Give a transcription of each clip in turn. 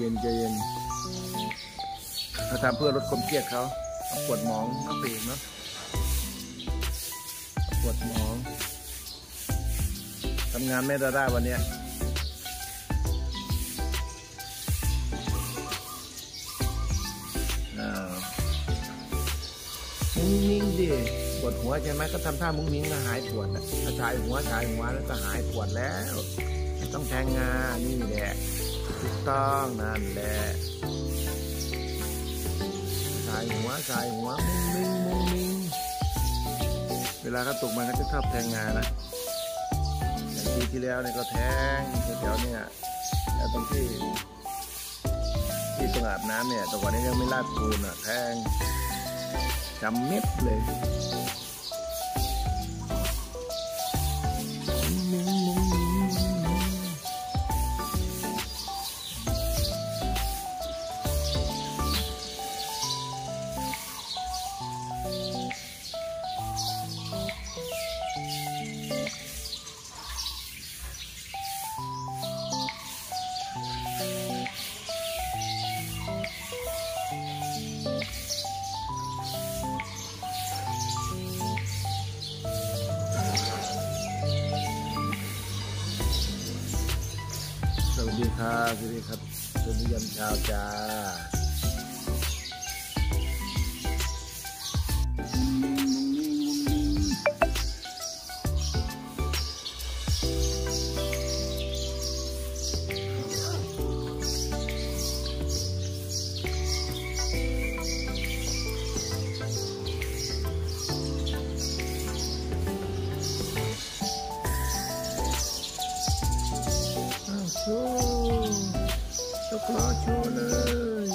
เย็นใจเย็นเขาทำเพื่อลดความเครียดเขาปวดหมองน้ำปีกเนาะปวดหมองทำงานไม่ได้วันเนี้ยมุ้งมิ้งดิปวดหัวใช่ไหมก็ทำท่ามุ้งมิ้งก็หายปวดอะถ้าชายหัวชายหัวแล้วก็หายปวดแล้ว ต้องแทงงานี่แหละ ถูกต้องนั่นแหละชายหัวชายหัวมุ้งมิ้งมุ้งมิ้งเวลาเขาตกมันก็จะชอบแทงงานนะอย่างปีที่แล้วเนี่ยก็แทงแถวๆเนี่ยแล้วตรงที่ที่ตรงอาบน้ำเนี่ยแตก่อนนี้ยังไม่ลาดปูนอะแทงจำเม็ดเลย ดีครับสวัสดีครับสวัสดียามเช้าจ้า กล้อโชว์เลย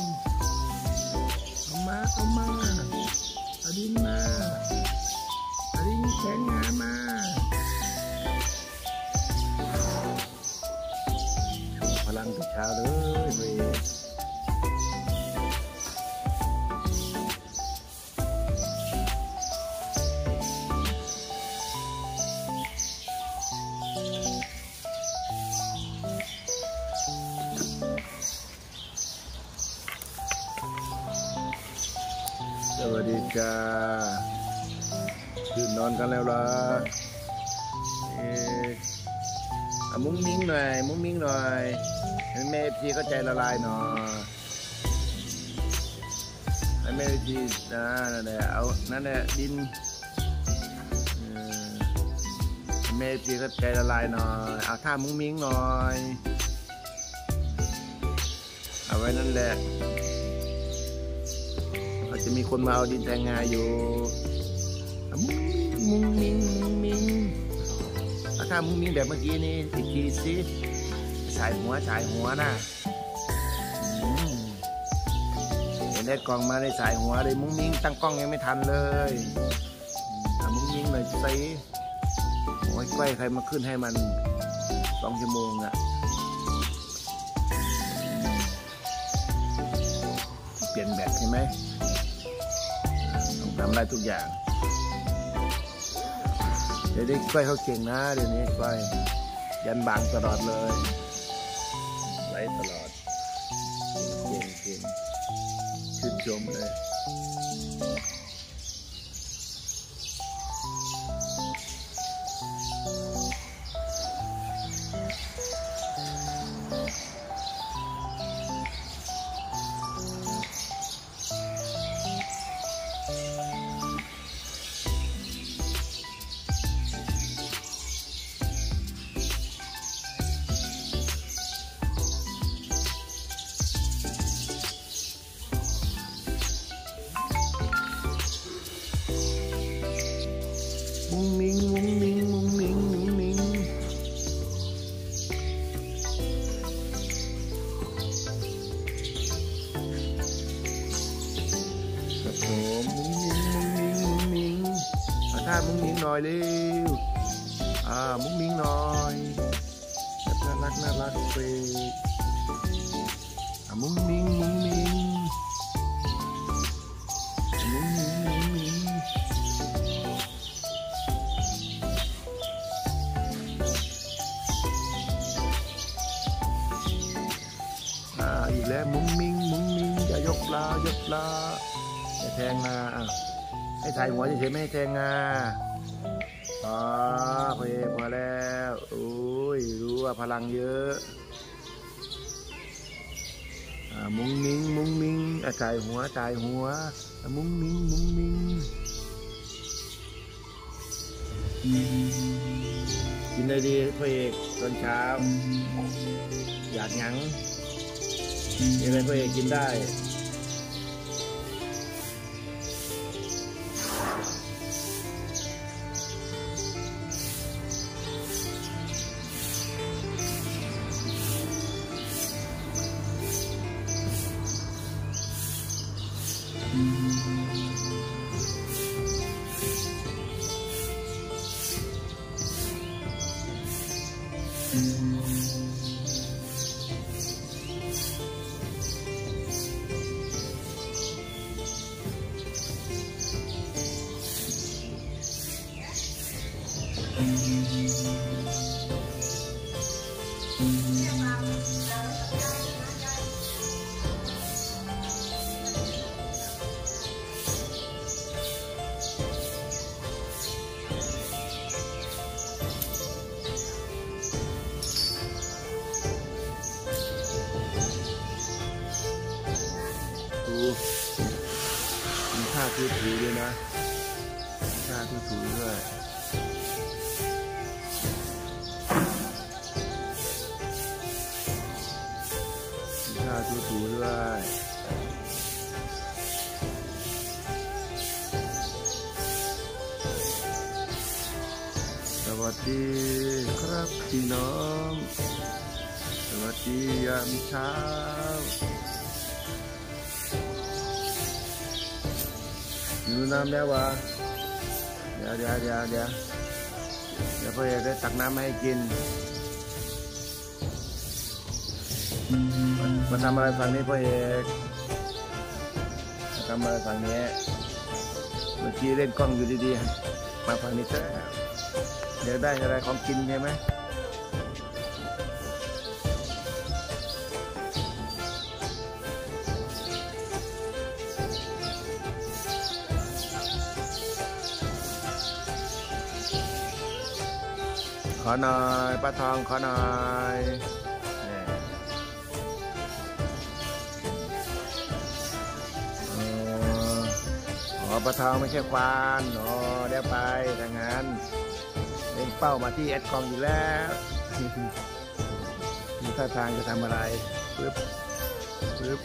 เอามา เอามาเอาดินมาเอาดินแข็งงามาพลังทุกเช้าเลย จ้าตื่นนอนกันแล้วล่ะเออามุ้งมิ้งหน่อย มุ้งมิ้งหน่อยให้แม่พีก็ใจละลายหน่อยให้แม่พีนะนั่นแหละเอานั่นแหละดินเออให้แม่พีก็ใจละลายหน่อยเอาท่ามุ้งมิ้งหน่อย เอาไว้นั่นแหละ อาจจะมีคนมาเอาดินแทงงาอยู่มุ้งมิ้งมุ้งมิ้งมงอะถ้ามุ้งมิ้งแบบเมื่อกี้นี่อีกทีสิสายหัวสายหัวนะเห็นได้กล่องมาในสายหัวเลยมุ้งมิ้งตั้งกล้องยังไม่ทันเลยอ่มุ้งมิ้งหน่อยสิโอ้ยใกล้ใครมาขึ้นให้มันสองชั่วโมงอะเปลี่ยนแบตใช่ไหม ทำได้ทุกอย่าง เดี๋ยวนี้ก้อยเขาเก่งนะเดี๋ยวนี้ก้อยยันบางตลอดเลยไหลตลอดเก่งเก่งชื่นชมเลย มุ้งมิงมุ้งมิงมุ้งมิงมุ้งมิงครับผมมุ้งมิงมุ้งมิงมุ้งมิงเอาท่ามุ้งมิงหน่อยเร็วอ่ามุ้งมิงหน่อยแบบน่ารักน่ารักเฟกอ่ามุ้งมิงมุ้งมิงมุ้ ยกลายกลาอย่าแทงนาอะให้ถ่ายหัวเฉยๆไม่ให้แทงงาอ๋อพอเพอแล้วโอ้ยรู้ว่าพลังเยอะมุ้งมิงมุ้งมิงอะจ่ายหัวจ่ายหัว มุ้งมิงมุ้งมิงกินได้ดีพระเอกตอนเช้า อยากหยังมีอะไรพระเอกกินได้ Jesus. ทูทูด้วยนะท่าทูถูด้วยฆ่าทูถูด้วยสวัสดีครับพี่น้อง สวัสดียามเช้า อยู่น้ำแล้ววะเดี๋ยวเดี๋ยวเดี๋ยวเดี๋ยวเดี๋ยวพ่อเอกได้ตักน้ำมาให้กินมาทำอะไรฝั่งนี้พ่อเอกมาทำอะไรฝั่งนี้เมื่อกี้เล่นกล้องอยู่ดีๆมาฝั่งนี้ซะเดี๋ยวได้อะไรของกินใช่ไหม ขอน่อยป้าทองขอน่อยนี่เออขอป้าทองไม่ใช่ควานอ๋อเดี๋ยวไปถ้างั้นเล่นเป้ามาที่แอดคองอยู่แล้วมีท่าทางจะทำอะไรปึ๊บปึ๊บ